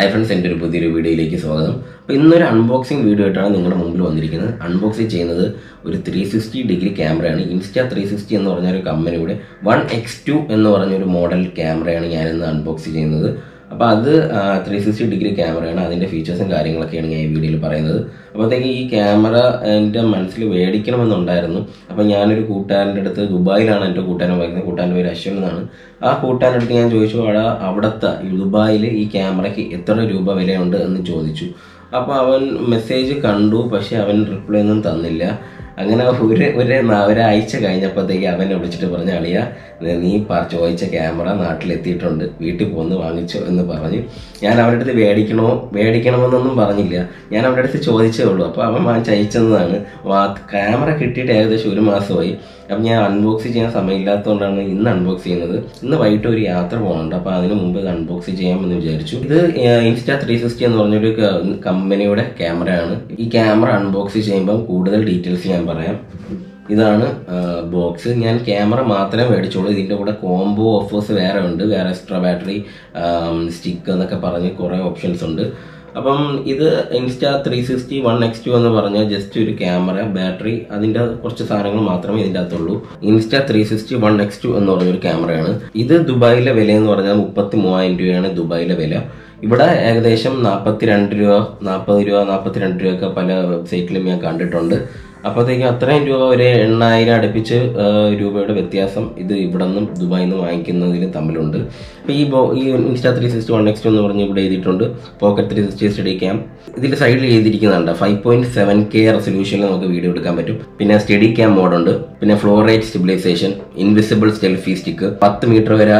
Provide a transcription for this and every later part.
Hi friends എന്റെ ഒരു പുതിയൊരു വീഡിയോയിലേക്ക് സ്വാഗതം. അപ്പോൾ ഇന്നൊരു അൺബോക്സിംഗ് വീഡിയോ ആയിട്ടാണ് നിങ്ങളുടെ മുമ്പിൽ വന്നിരിക്കുന്നത്. അൺബോക്സിംഗ് ചെയ്യുന്നത് ഒരു ത്രീ സിക്സ്റ്റി ഡിഗ്രി ക്യാമറയാണ് ഇൻസ്റ്റാ ത്രീ സിക്സ്റ്റി എന്ന് പറഞ്ഞ ഒരു കമ്പനിയുടെ വൺ എക്സ് ടു എന്ന് പറഞ്ഞൊരു മോഡൽ ക്യാമറയാണ് ഞാനിന്ന് അൺബോക്സ് ചെയ്യുന്നത്. അപ്പോൾ അത് ത്രീ സിക്സ്റ്റി ഡിഗ്രി ക്യാമറയാണ് അതിന്റെ ഫീച്ചേഴ്സും കാര്യങ്ങളൊക്കെയാണ് ഞാൻ ഈ വീഡിയോയിൽ പറയുന്നത്. അപ്പോഴത്തേക്ക് ഈ ക്യാമറ എന്റെ മനസ്സിൽ മേടിക്കണമെന്നുണ്ടായിരുന്നു. അപ്പോൾ ഞാനൊരു കൂട്ടുകാരന്റെ അടുത്ത് ദുബായിലാണ് എന്റെ കൂട്ടുകാരൻ വായിക്കുന്നത് കൂട്ടുകാരന്റെ പേര് അശ്വൻ എന്നാണ്. ആ കൂട്ടുകാരന്റെ അടുത്ത് ഞാൻ ചോദിച്ചു അവിടെ അവിടുത്തെ ദുബായിൽ ഈ ക്യാമറയ്ക്ക് എത്ര രൂപ വിലയുണ്ട്? എന്ന് ചോദിച്ചു. അപ്പോൾ അവൻ മെസ്സേജ് കണ്ടു പക്ഷേ അവൻ റിപ്ലൈ ഒന്നും തന്നില്ല. അങ്ങനെ ഒരു ഒരു ഒരാഴ്ച കഴിഞ്ഞപ്പോഴത്തേക്ക് അവനെ വിളിച്ചിട്ട് പറഞ്ഞ അളിയ നീ ചോദിച്ച ക്യാമറ നാട്ടിലെത്തിയിട്ടുണ്ട് വീട്ടിൽ പോന്ന് വാങ്ങിച്ചോ എന്ന് പറഞ്ഞു. ഞാൻ അവരുടെ അടുത്ത് മേടിക്കണോ മേടിക്കണമെന്നൊന്നും പറഞ്ഞില്ല. ഞാൻ അവരുടെ അടുത്ത് ചോദിച്ചേ ഉള്ളൂ. അപ്പോൾ അവൻ വാങ്ങിച്ച് അയച്ചതാണ് ക്യാമറ കിട്ടിയിട്ട് ഏകദേശം ഒരു മാസമായി. അപ്പം ഞാൻ അൺബോക്സ് ചെയ്യാൻ സമയമില്ലാത്തതുകൊണ്ടാണ് ഇന്ന് അൺബോക്സ് ചെയ്യുന്നത്. ഇന്ന് വൈകിട്ട് ഒരു യാത്ര പോകുന്നുണ്ട് അപ്പോൾ അതിന് മുമ്പ് ഇത് അൺബോക്സ് ചെയ്യാമെന്ന് വിചാരിച്ചു. ഇത് ഇൻസ്റ്റാ ത്രീ സിക്സ്റ്റി എന്ന് പറഞ്ഞൊരു കമ്പനിയുടെ ക്യാമറയാണ്. ഈ ക്യാമറ അൺബോക്സ് ചെയ്യുമ്പം കൂടുതൽ ഡീറ്റെയിൽസ് ഞാൻ പറയാം. ഇതാണ് ബോക്സ് ഞാൻ ക്യാമറ മാത്രമേ മേടിച്ചോളൂ ഇതിന്റെ കൂടെ കോംബോ ഓഫേഴ്സ് വേറെ ഉണ്ട്. വേറെ എക്സ്ട്രാ ബാറ്ററി സ്റ്റിക്ക് എന്നൊക്കെ പറഞ്ഞ് കുറേ ഓപ്ഷൻസ് ഉണ്ട്. അപ്പം ഇത് Insta three sixty one X two എന്ന് പറഞ്ഞാൽ ജസ്റ്റ് ഒരു ക്യാമറ ബാറ്ററി അതിന്റെ കുറച്ച് സാധനങ്ങൾ മാത്രമേ ഇതിന്റെ അകത്തുള്ളൂ. Insta three sixty one X two എന്ന് പറഞ്ഞൊരു ക്യാമറയാണ് ഇത് ദുബായിലെ വില എന്ന് പറഞ്ഞാൽ മുപ്പത്തി മൂവായിരം രൂപയാണ് ദുബായിലെ വില. ഇവിടെ ഏകദേശം നാൽപ്പത്തി രണ്ട് രൂപ നാൽപ്പത് രൂപ നാൽപ്പത്തി രണ്ട് രൂപയൊക്കെ പല വെബ്സൈറ്റിലും ഞാൻ കണ്ടിട്ടുണ്ട്. അപ്പോഴത്തേക്കും അത്രയും രൂപ ഒരു എണ്ണായിരം അടുപ്പിച്ച് രൂപയുടെ വ്യത്യാസം ഇത് ഇവിടെ നിന്നും ദുബായിൽ നിന്ന് വാങ്ങിക്കുന്നതിൽ തമ്മിലുണ്ട്. അപ്പോൾ ഈ ഈ Insta three sixty one X എന്ന് പറഞ്ഞ് ഇവിടെ എഴുതിയിട്ടുണ്ട്. Pocket three sixty steady cam ഇതിന്റെ സൈഡിൽ എഴുതിയിരിക്കുന്നുണ്ട് ഫൈവ് പോയിന്റ് സെവൻ കെ റെസൊല്യൂഷനിൽ നമുക്ക് വീഡിയോ എടുക്കാൻ പറ്റും. പിന്നെ സ്റ്റഡി ക്യാം മോഡുണ്ട് പിന്നെ flowstate stabilization invisible selfie stick പത്ത് മീറ്റർ വരെ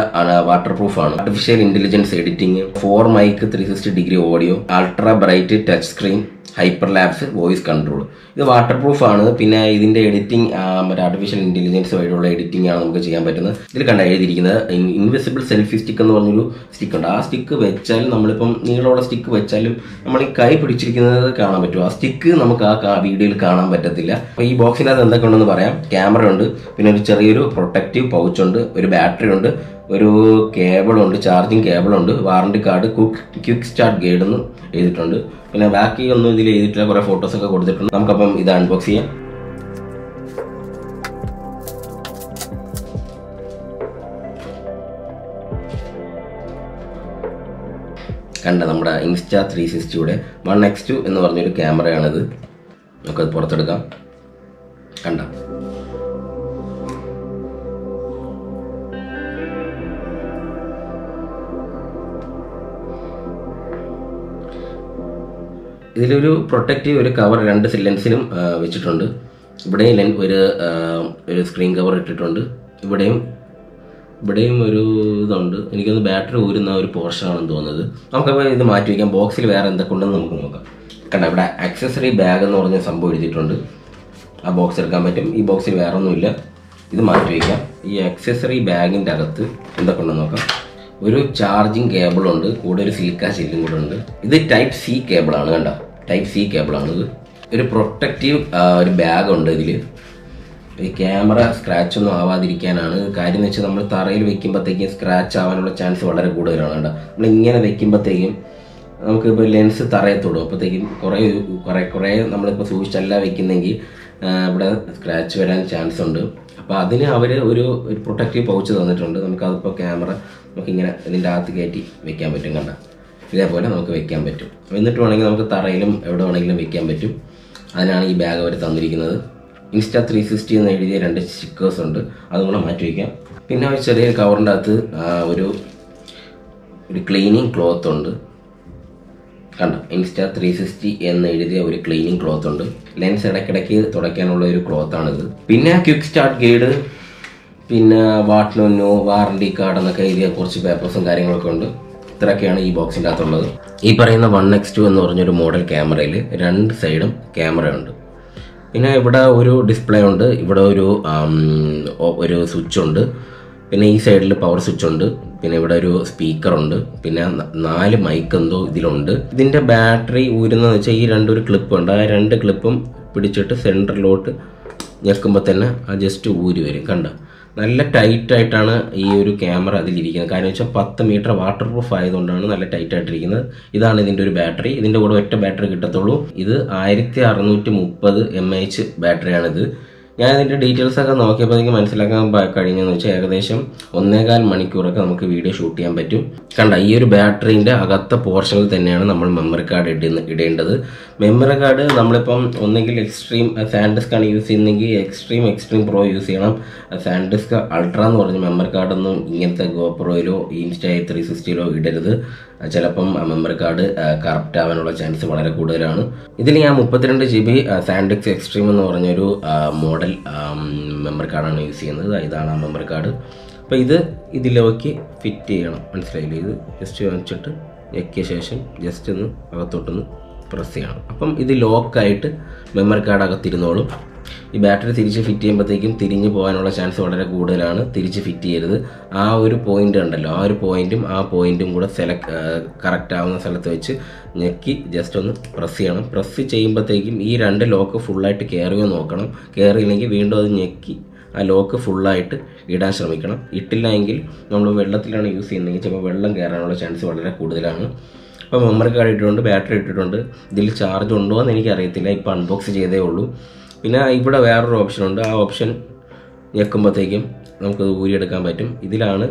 വാട്ടർ പ്രൂഫ് ആണ്. Artificial intelligence editing four mic three sixty degree audio ultra bright touch screen hyperlapse voice control. ഇത് വാട്ടർ പ്രൂഫ് ആണ്. പിന്നെ ഇതിന്റെ എഡിറ്റിംഗ് മറ്റേ ആർട്ടിഫിഷ്യൽ ഇന്റലിജൻസ് വഴിയുള്ള എഡിറ്റിംഗ് ആണ് നമുക്ക് ചെയ്യാൻ പറ്റുന്നത്. ഇതിൽ കണ്ട എഴുതിയിരിക്കുന്നത് ഇൻവിസിബിൾ സെൽഫി സ്റ്റിക്ക് എന്ന് പറഞ്ഞൊരു സ്റ്റിക്ക് ഉണ്ട്. ആ സ്റ്റിക്ക് വെച്ചാൽ നമ്മളിപ്പം നീളമുള്ള സ്റ്റിക്ക് വെച്ചാലും നമ്മൾ ഈ കൈ പിടിച്ചിരിക്കുന്നത് കാണാൻ പറ്റും. ആ സ്റ്റിക്ക് നമുക്ക് ആ വീഡിയോയിൽ കാണാൻ പറ്റത്തില്ല. അപ്പോൾ ഈ ബോക്സിനകത്ത് എന്തൊക്കെ ഉണ്ടെന്ന് പറയാം. ക്യാമറ ഉണ്ട്. പിന്നെ ഒരു ചെറിയൊരു പ്രൊട്ടക്റ്റീവ് പൗച്ച് ഉണ്ട്. ഒരു ബാറ്ററി ഉണ്ട്. ഒരു കേബിളുണ്ട് ചാർജിങ് കേബിളുണ്ട്. വാറണ്ടി കാർഡ് കുക്ക് ക്വിക്ക് സ്റ്റാർട്ട് ഗൈഡ് എന്ന് എഴുതിയിട്ടുണ്ട്. പിന്നെ ബാക്കി ഒന്നും ഇതിൽ എഴുതിയിട്ടില്ല കുറേ ഫോട്ടോസ് ഒക്കെ കൊടുത്തിട്ടുണ്ട്. നമുക്കപ്പം ഇത് അൺബോക്സ് ചെയ്യാം. കണ്ട നമ്മുടെ ഇൻസ്റ്റാ ത്രീ സിക്സ്റ്റിയുടെ വൺ എക്സ് ടു എന്ന് പറഞ്ഞൊരു ക്യാമറയാണിത് നമുക്കത് പുറത്തെടുക്കാം. കണ്ട? ഇതിലൊരു പ്രൊട്ടക്റ്റീവ് ഒരു കവർ രണ്ട് ലെൻസിനും വെച്ചിട്ടുണ്ട്. ഇവിടെയും ലെൻ ഒരു ഒരു സ്ക്രീൻ കവർ ഇട്ടിട്ടുണ്ട്. ഇവിടെയും ഇവിടെയും ഒരു ഇതുണ്ട്. എനിക്കൊന്ന് ബാറ്ററി ഊരുന്ന ഒരു പോർഷനാണെന്ന് തോന്നുന്നത്. നമുക്കപ്പോൾ ഇത് മാറ്റി വയ്ക്കാം ബോക്സിൽ വേറെ എന്തൊക്കെ ഉണ്ടെന്ന് നമുക്ക് നോക്കാം. കണ്ട ഇവിടെ ആക്സസറി ബാഗ് എന്ന് പറഞ്ഞ സംഭവം എഴുതിയിട്ടുണ്ട്. ആ ബോക്സ് എടുക്കാൻ പറ്റും. ഈ ബോക്സിൽ വേറെ ഒന്നുമില്ല. ഇത് മാറ്റി വയ്ക്കാം ഈ ആക്സസറി ബാഗിന്റെ അകത്ത് എന്തൊക്കെ ഉണ്ടെന്ന് നോക്കാം. ഒരു ചാർജിങ് കേബിളുണ്ട് കൂടെ ഒരു സിലിക്ക ചില്ലും കൂടെ ഉണ്ട്. ഇത് ടൈപ്പ് സി കേബിളാണ് കണ്ട? ടൈപ്പ് സി കേബിളാണ് ഇത്. ഒരു പ്രൊട്ടക്റ്റീവ് ഒരു ബാഗ് ഉണ്ട് ഇതിൽ ഈ ക്യാമറ സ്ക്രാച്ച് ഒന്നും ആവാതിരിക്കാനാണ്. കാര്യം എന്ന് വെച്ചാൽ നമ്മൾ തറയിൽ വെക്കുമ്പോഴത്തേക്കും സ്ക്രാച്ച് ആവാനുള്ള ചാൻസ് വളരെ കൂടുതലാണ് കേട്ടോ. നമ്മൾ ഇങ്ങനെ വെക്കുമ്പോഴത്തേക്കും നമുക്കിപ്പോൾ ലെൻസ് തറയെ തൊടും അപ്പോഴത്തേക്കും കുറേ കുറേ കുറേ നമ്മളിപ്പോൾ സൂക്ഷിച്ചല്ല വെക്കുന്നെങ്കിൽ ഇവിടെ സ്ക്രാച്ച് വരാൻ ചാൻസ് ഉണ്ട്. അപ്പോൾ അതിന് അവർ ഒരു ഒരു പ്രൊട്ടക്റ്റീവ് പൗച്ച് തന്നിട്ടുണ്ട്. നമുക്കതിപ്പോൾ ക്യാമറ നമുക്കിങ്ങനെ ഇതിന്റെ അകത്ത് കയറ്റി വെക്കാൻ പറ്റും കണ്ട. ഇതേപോലെ നമുക്ക് വെക്കാൻ പറ്റും. എന്നിട്ട് വേണമെങ്കിൽ നമുക്ക് തറയിലും എവിടെ വേണമെങ്കിലും വെക്കാൻ പറ്റും. അതിനാണ് ഈ ബാഗ് അവർ തന്നിരിക്കുന്നത്. ഇൻസ്റ്റാ ത്രീ സിക്സ്റ്റി എന്ന് എഴുതിയ രണ്ട് സ്റ്റിക്കേഴ്സ് ഉണ്ട്. അതും കൂടെ മാറ്റി വയ്ക്കാം പിന്നെ ഒരു ചെറിയ കവറിന്റെ അകത്ത് ഒരു ഒരു ക്ലീനിങ് ക്ലോത്ത് ഉണ്ട്. കണ്ട? ഇൻസ്റ്റാ ത്രീ സിക്സ്റ്റി എന്ന് എഴുതിയ ഒരു ക്ലീനിങ് ക്ലോത്ത് ഉണ്ട്. ലെൻസ് ഇടയ്ക്കിടയ്ക്ക് തുടയ്ക്കാനുള്ള ഒരു ക്ലോത്ത് ആണിത്. പിന്നെ ക്വിക്ക് സ്റ്റാർട്ട് ഗൈഡ് പിന്നെ വാട്ട്നോ വാറണ്ടി കാർഡ് എന്നൊക്കെ എഴുതിയ കുറച്ച് പേപ്പേഴ്സും കാര്യങ്ങളൊക്കെ ഉണ്ട്. ഇത്രയൊക്കെയാണ് ഈ ബോക്സിന്റെ അകത്തുള്ളത്. ഈ പറയുന്ന വൺ എക്സ് ടു എന്ന് പറഞ്ഞൊരു മോഡൽ ക്യാമറയിൽ രണ്ട് സൈഡും ക്യാമറ ഉണ്ട് പിന്നെ ഇവിടെ ഒരു ഡിസ്പ്ലേ ഉണ്ട്. ഇവിടെ ഒരു ഒരു സ്വിച്ച് ഉണ്ട്. പിന്നെ ഈ സൈഡിൽ പവർ സ്വിച്ച് ഉണ്ട്. പിന്നെ ഇവിടെ ഒരു സ്പീക്കർ ഉണ്ട്. പിന്നെ നാല് മൈക്ക് എന്തോ ഇതിലുണ്ട്. ഇതിന്റെ ബാറ്ററി ഊരുന്നതെന്ന് വെച്ചാൽ ഈ രണ്ടൊരു ക്ലിപ്പ് ഉണ്ട്. ആ രണ്ട് ക്ലിപ്പും പിടിച്ചിട്ട് സെന്ററിലോട്ട് ഞെക്കുമ്പോൾ തന്നെ ആ ജസ്റ്റ് ഊരി വരും. കണ്ട? നല്ല ടൈറ്റ് ആയിട്ടാണ് ഈ ഒരു ക്യാമറ അതിലിരിക്കുന്നത് കാരണം വെച്ചാൽ പത്ത് മീറ്റർ വാട്ടർ പ്രൂഫ് ആയതുകൊണ്ടാണ് നല്ല ടൈറ്റ് ആയിട്ടിരിക്കുന്നത്. ഇതാണ് ഇതിന്റെ ഒരു ബാറ്ററി ഇതിന്റെ കൂടെ ഒറ്റ ബാറ്ററി കിട്ടത്തുള്ളൂ. ഇത് ആയിരത്തി അറുന്നൂറ്റി മുപ്പത് എം എച്ച് ബാറ്ററിയാണിത് ഞാൻ ഇതിന്റെ ഡീറ്റെയിൽസ് ഒക്കെ നോക്കിയപ്പോൾ എനിക്ക് മനസ്സിലാക്കാൻ കഴിഞ്ഞെന്ന് വെച്ചാൽ ഏകദേശം ഒന്നേകാൽ മണിക്കൂറൊക്കെ നമുക്ക് വീഡിയോ ഷൂട്ട് ചെയ്യാൻ പറ്റും. കണ്ട ഈ ഒരു ബാറ്ററീന്റെ അകത്ത പോർഷനിൽ തന്നെയാണ് നമ്മൾ മെമ്മറി കാർഡ് ഇടുന്ന ഇടേണ്ടത്. മെമ്മറി കാർഡ് നമ്മളിപ്പം ഒന്നെങ്കിൽ എക്സ്ട്രീം സാൻഡിസ്ക് ആണ് യൂസ് ചെയ്യുന്നതെങ്കിൽ എക്സ്ട്രീം എക്സ്ട്രീം പ്രോ യൂസ് ചെയ്യണം. സാൻഡിസ്ക് അൾട്ര എന്ന് പറഞ്ഞ മെമ്മറി കാർഡൊന്നും ഇങ്ങനത്തെ ഗോപ്രോയിലോ ഇൻസ്റ്റ ത്രീ സിക്സ്റ്റിയിലോ ഇടരുത്. ചിലപ്പം മെമ്മറി കാർഡ് കറപ്റ്റ് ആവാനുള്ള ചാൻസ് വളരെ കൂടുതലാണ്. ഇതിൽ ഞാൻ മുപ്പത്തിരണ്ട് ജി ബി സാൻഡിക്സ് എക്സ്ട്രീം എന്ന് പറഞ്ഞൊരു മോഡൽ മെമ്മറി കാർഡാണ് യൂസ് ചെയ്യുന്നത്. ഇതാണ് ആ മെമ്മറി കാർഡ് അപ്പോൾ ഇത് ഇതിലേക്ക് ഫിറ്റ് ചെയ്യണം. മനസ്സിലായില്ലേ? ഇത് ജസ്റ്റ് വെച്ചിട്ട് ഞെക്കിയ ശേഷം ജസ്റ്റ് ഒന്ന് അകത്തോട്ടൊന്ന് പ്രസ് ചെയ്യണം. അപ്പം ഇത് ലോക്കായിട്ട് മെമ്മറി കാർഡ് അകത്തിരുന്നോളും. ഈ ബാറ്ററി തിരിച്ച് ഫിറ്റ് ചെയ്യുമ്പോഴത്തേക്കും തിരിഞ്ഞ് പോകാനുള്ള ചാൻസ് വളരെ കൂടുതലാണ്. തിരിച്ച് ഫിറ്റ് ചെയ്യരുത്. ആ ഒരു പോയിന്റ് ഉണ്ടല്ലോ ആ ഒരു പോയിന്റും ആ പോയിന്റും കൂടെ സെലക്ട് കറക്റ്റ് ആവുന്ന സ്ഥലത്ത് വെച്ച് ഞെക്കി ജസ്റ്റ് ഒന്ന് പ്രസ് ചെയ്യണം. പ്രസ് ചെയ്യുമ്പോഴത്തേക്കും ഈ രണ്ട് ലോക്ക് ഫുള്ളായിട്ട് കയറിയോ നോക്കണം. കയറിയില്ലെങ്കിൽ വീണ്ടും അത് ഞെക്കി ആ ലോക്ക് ഫുള്ളായിട്ട് ഇടാൻ ശ്രമിക്കണം. ഇട്ടില്ല എങ്കിൽ നമ്മൾ വെള്ളത്തിലാണ് യൂസ് ചെയ്യുന്നതെങ്കിൽ ചിലപ്പോൾ വെള്ളം കയറാനുള്ള ചാൻസ് വളരെ കൂടുതലാണ്. അപ്പോൾ മെമ്മറി കാർഡ് ഇട്ടിട്ടുണ്ട് ബാറ്ററി ഇട്ടിട്ടുണ്ട്. ഇതിൽ ചാർജ് ഉണ്ടോ എന്ന് എനിക്കറിയത്തില്ല. ഇപ്പോൾ അൺബോക്സ് ചെയ്തേ ഉള്ളൂ. പിന്നെ ഇവിടെ വേറൊരു ഓപ്ഷൻ ഉണ്ട്. ആ ഓപ്ഷൻ ഞെക്കുമ്പോഴത്തേക്കും നമുക്കത് ഊരിയെടുക്കാൻ പറ്റും. ഇതിലാണ്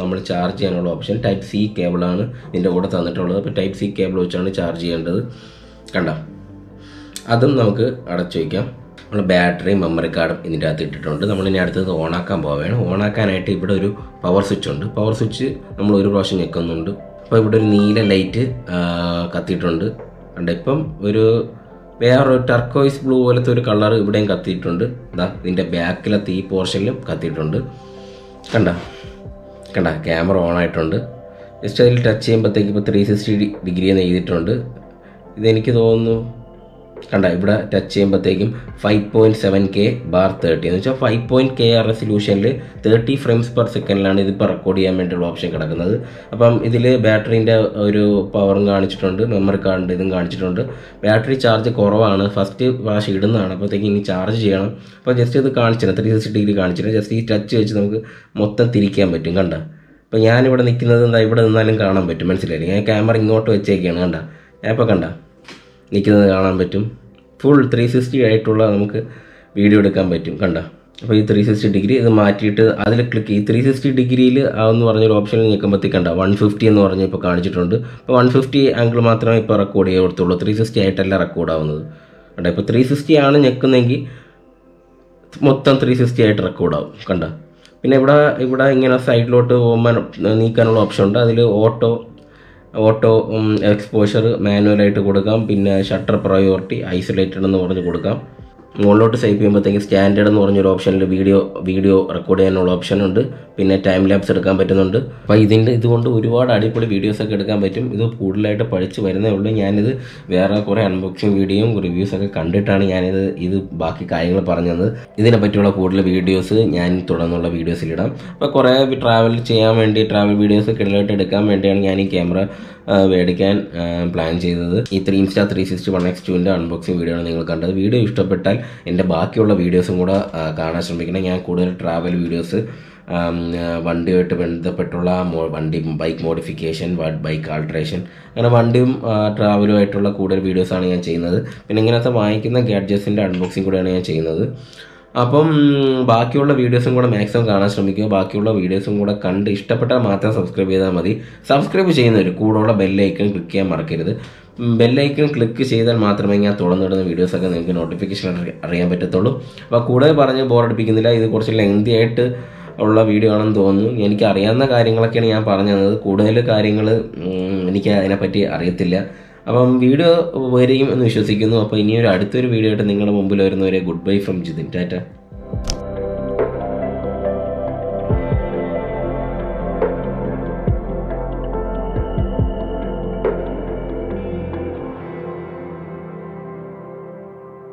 നമ്മൾ ചാർജ് ചെയ്യാനുള്ള ഓപ്ഷൻ ടൈപ്പ് സി കേബിളാണ് ഇതിന്റെ കൂടെ തന്നിട്ടുള്ളത്. അപ്പോൾ ടൈപ്പ് സി കേബിൾ വെച്ചാണ് ചാർജ് ചെയ്യേണ്ടത്. കണ്ട? അതും നമുക്ക് അടച്ചു വയ്ക്കാം. നമ്മൾ ബാറ്ററി മെമ്മറി കാർഡും ഇതിന്റെ അകത്ത് ഇട്ടിട്ടുണ്ട്. നമ്മൾ ഇനി അടുത്തത് ഓണാക്കാൻ പോവുകയാണ്. ഓണാക്കാനായിട്ട് ഇവിടെ ഒരു പവർ സ്വിച്ച് ഉണ്ട്. പവർ സ്വിച്ച് നമ്മൾ ഒരു പ്രാവശ്യം ഞെക്കുന്നുണ്ട്. അപ്പോൾ ഇവിടെ ഒരു നീല ലൈറ്റ് കത്തിയിട്ടുണ്ട്. കണ്ട? ഇപ്പം ഒരു വേറൊരു ടർക്കോയിസ് ബ്ലൂ പോലത്തെ ഒരു കളർ ഇവിടെയും കത്തിയിട്ടുണ്ട്. ഇതാ ഇതിന്റെ ബാക്കിലത്തെ ഈ പോർഷനിലും കത്തിയിട്ടുണ്ട്. കണ്ട? കണ്ട? ക്യാമറ ഓൺ ആയിട്ടുണ്ട്. ജസ്റ്റ് അതിൽ ടച്ച് ചെയ്യുമ്പോഴത്തേക്ക് ഇപ്പോൾ ത്രീ സിക്സ്റ്റി ഡിഗ്രി എന്ന് എഴുതിയിട്ടുണ്ട്. ഇതെനിക്ക് തോന്നുന്നു കണ്ട ഇവിടെ ടച്ച് ചെയ്യുമ്പോഴത്തേക്കും five point seven K bar thirty എന്ന് വെച്ചാൽ ഫൈവ് പോയിന്റ് കെ ആർ റെസൊല്യൂഷനിൽ തേർട്ടി ഫ്രെയിംസ് പെർ സെക്കൻഡിലാണ് ഇതിപ്പോൾ റെക്കോർഡ് ചെയ്യാൻ വേണ്ടിയുള്ള ഓപ്ഷൻ കിടക്കുന്നത്. അപ്പം ഇതിൽ ബാറ്ററീന്റെ ഒരു പവറും കാണിച്ചിട്ടുണ്ട് മെമ്മറി കാർഡിന്റെ ഇതും കാണിച്ചിട്ടുണ്ട്. ബാറ്ററി ചാർജ് കുറവാണ് ഫസ്റ്റ് വാഷ് ഇടുന്നതാണ്. അപ്പോഴത്തേക്ക് ഇനി ചാർജ് ചെയ്യണം. അപ്പോൾ ജസ്റ്റ് ഇത് കാണിച്ചില്ല ത്രീ സിക്സ്റ്റി ഡിഗ്രി കാണിച്ചില്ല ജസ്റ്റ് ഈ ടച്ച് വെച്ച് നമുക്ക് മൊത്തം തിരിക്കാൻ പറ്റും കണ്ട? അപ്പോൾ ഞാനിവിടെ നിൽക്കുന്നത് എന്താ ഇവിടെ നിന്നാലും കാണാൻ പറ്റും. മനസ്സിലായില്ലേ? ഞാൻ ക്യാമറ ഇങ്ങോട്ട് വെച്ചേക്കാണ് കണ്ട? ഞാൻ ഇപ്പോൾ കണ്ട? നിൽക്കുന്നത് കാണാൻ പറ്റും. ഫുൾ ത്രീ സിക്സ്റ്റി ആയിട്ടുള്ള നമുക്ക് വീഡിയോ എടുക്കാൻ പറ്റും കണ്ട? അപ്പോൾ ഈ ത്രീ സിക്സ്റ്റി ഡിഗ്രി ഇത് മാറ്റിയിട്ട് അതിൽ ക്ലിക്ക് ഈ ത്രീ സിക്സ്റ്റി ഡിഗ്രിയിൽ എന്ന് പറഞ്ഞൊരു ഓപ്ഷനിൽ നിൽക്കുമ്പോഴത്തേക്ക് കണ്ട? വൺ ഫിഫ്റ്റി എന്ന് പറഞ്ഞ് ഇപ്പോൾ കാണിച്ചിട്ടുണ്ട്. അപ്പോൾ വൺ ഫിഫ്റ്റി ആംഗിൾ മാത്രമേ ഇപ്പോൾ റെക്കോർഡ് ചെയ്യത്തുള്ളൂ ത്രീ സിക്സ്റ്റി ആയിട്ടല്ല റെക്കോർഡ് ആവുന്നത്. കണ്ട? ഇപ്പോൾ ത്രീ സിക്സ്റ്റി ആണ് ഞെക്കുന്നെങ്കിൽ മൊത്തം ത്രീ സിക്സ്റ്റി ആയിട്ട് റെക്കോർഡാവും കണ്ട? പിന്നെ ഇവിടെ ഇവിടെ ഇങ്ങനെ സൈഡിലോട്ട് പോകുമ്പോൾ നീക്കാനുള്ള ഓപ്ഷൻ ഉണ്ട്. അതിൽ ഓട്ടോ ഓട്ടോ എക്സ്പോഷർ മാനുവലായിട്ട് കൊടുക്കാം. പിന്നെ ഷട്ടർ പ്രയോറിറ്റി ഐസൊലേറ്റഡ് എന്ന് പറഞ്ഞ് കൊടുക്കാം. മുകളിലോട്ട് സ്വൈപ്പ് ചെയ്യുമ്പോഴത്തേക്ക് സ്റ്റാൻഡേർഡ് എന്ന് പറഞ്ഞൊരു ഓപ്ഷനിൽ വീഡിയോ വീഡിയോ റെക്കോർഡ് ചെയ്യാനുള്ള ഓപ്ഷൻ ഉണ്ട്. പിന്നെ ടൈം ലാബ്സ് എടുക്കാൻ പറ്റുന്നുണ്ട്. അപ്പോൾ ഇതിന്റെ ഇതുകൊണ്ട് ഒരുപാട് അടിപൊളി വീഡിയോസ് ഒക്കെ എടുക്കാൻ പറ്റും. ഇത് കൂടുതലായിട്ട് പഠിച്ച് വരുന്നേ ഉള്ളൂ. ഞാനിത് വേറെ കുറേ അൺബോക്സിങ് വീഡിയോയും റിവ്യൂസ് ഒക്കെ കണ്ടിട്ടാണ് ഞാനിത് ഇത് ബാക്കി കാര്യങ്ങൾ പറഞ്ഞത്. ഇതിനെ പറ്റിയുള്ള കൂടുതൽ വീഡിയോസ് ഞാൻ തുടർന്നുള്ള വീഡിയോസിലിടാം അപ്പോൾ കുറേ ട്രാവൽ ചെയ്യാൻ വേണ്ടി ട്രാവൽ വീഡിയോസ് കിടലായിട്ട് എടുക്കാൻ വേണ്ടിയാണ് ഞാൻ ഈ ക്യാമറ മേടിക്കാൻ പ്ലാൻ ചെയ്തത്. ഈ three Insta three sixty one X ടുവിന്റെ അൺബോക്സിംഗ് വീഡിയോ ആണ് നിങ്ങൾ കണ്ടത്. വീഡിയോ ഇഷ്ടപ്പെട്ടാൽ എന്റെ ബാക്കിയുള്ള വീഡിയോസും കൂടെ കാണാൻ ശ്രമിക്കണം. ഞാൻ കൂടുതൽ ട്രാവൽ വീഡിയോസ് വണ്ടിയുമായിട്ട് ബന്ധപ്പെട്ടുള്ള വണ്ടി ബൈക്ക് മോഡിഫിക്കേഷൻ ബൈക്ക് ആൾട്രേഷൻ അങ്ങനെ വണ്ടിയും ട്രാവലും ട്രാവലുമായിട്ടുള്ള കൂടുതൽ വീഡിയോസാണ് ഞാൻ ചെയ്യുന്നത്. പിന്നെ ഇങ്ങനത്തെ വാങ്ങിക്കുന്ന ഗാഡ്ജറ്റ്സിന്റെ അൺബോക്സിങ് കൂടെയാണ് ഞാൻ ചെയ്യുന്നത്. അപ്പം ബാക്കിയുള്ള വീഡിയോസും കൂടെ മാക്സിമം കാണാൻ ശ്രമിക്കുക. ബാക്കിയുള്ള വീഡിയോസും കൂടെ കണ്ട് ഇഷ്ടപ്പെട്ടാൽ മാത്രം സബ്സ്ക്രൈബ് ചെയ്താൽ മതി. സബ്സ്ക്രൈബ് ചെയ്യുന്നവർ കൂടെയുള്ള ബെല്ലൈക്കൺ ക്ലിക്ക് ചെയ്യാൻ മറക്കരുത്. ബെല്ലൈക്കൺ ക്ലിക്ക് ചെയ്താൽ മാത്രമേ ഞാൻ തുറന്നിടുന്ന വീഡിയോസൊക്കെ നിങ്ങൾക്ക് നോട്ടിഫിക്കേഷൻ അറിയാൻ പറ്റത്തുള്ളൂ. അപ്പോൾ കൂടുതൽ പറഞ്ഞ് ബോറടിപ്പിക്കുന്നില്ല ഇത് കുറച്ച് ലെങ്തി ആയിട്ട് ഉള്ള വീഡിയോ ആണെന്ന് തോന്നുന്നു. എനിക്ക് അറിയാവുന്ന കാര്യങ്ങളൊക്കെയാണ് ഞാൻ പറഞ്ഞു തന്നത്. കൂടുതൽ കാര്യങ്ങൾ എനിക്ക് അതിനെപ്പറ്റി അറിയത്തില്ല. അപ്പം വീഡിയോ വരെയും എന്ന് വിശ്വസിക്കുന്നു. അപ്പോൾ ഇനിയൊരു അടുത്തൊരു വീഡിയോ ആയിട്ട് നിങ്ങളുടെ മുമ്പിൽ വരുന്നവരെ good bye from Jithin. Tata.